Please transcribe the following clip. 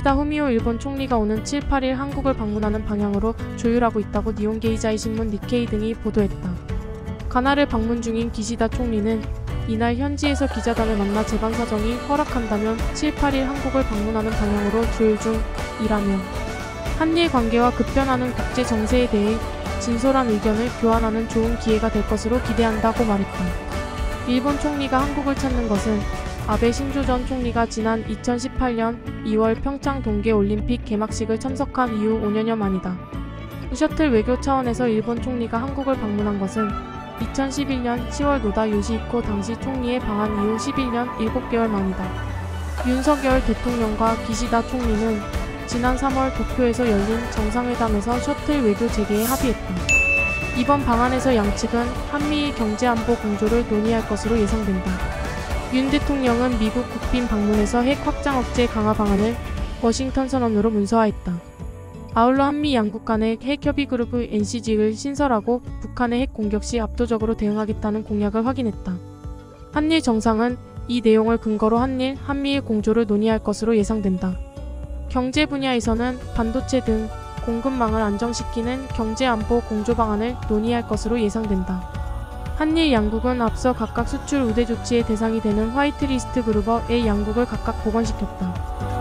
기시다 후미오 일본 총리가 오는 7, 8일 한국을 방문하는 방향으로 조율하고 있다고 니온게이자이 신문 니케이 등이 보도했다. 가나를 방문 중인 기시다 총리는 이날 현지에서 기자단을 만나 재반 사정이 허락한다면 7, 8일 한국을 방문하는 방향으로 조율 중이라며 한일 관계와 급변하는 국제 정세에 대해 진솔한 의견을 교환하는 좋은 기회가 될 것으로 기대한다고 말했다. 일본 총리가 한국을 찾는 것은 아베 신조 전 총리가 지난 2018년 2월 평창 동계올림픽 개막식을 참석한 이후 5년여 만이다. 셔틀 외교 차원에서 일본 총리가 한국을 방문한 것은 2011년 10월 노다 요시히코 당시 총리의 방한 이후 11년 7개월 만이다. 윤석열 대통령과 기시다 총리는 지난 3월 도쿄에서 열린 정상회담에서 셔틀 외교 재개에 합의했다. 이번 방안에서 양측은 한미일 경제안보 공조를 논의할 것으로 예상된다. 윤 대통령은 미국 국빈 방문에서 핵 확장 억제 강화 방안을 워싱턴 선언으로 문서화했다. 아울러 한미 양국 간의 핵협의 그룹 NCG를 신설하고 북한의 핵 공격 시 압도적으로 대응하겠다는 공약을 확인했다. 한일 정상은 이 내용을 근거로 한일, 한미일 공조를 논의할 것으로 예상된다. 경제 분야에서는 반도체 등 공급망을 안정시키는 경제안보 공조 방안을 논의할 것으로 예상된다. 한일 양국은 앞서 각각 수출 우대 조치의 대상이 되는 화이트리스트 그룹의 양국을 각각 복원시켰다.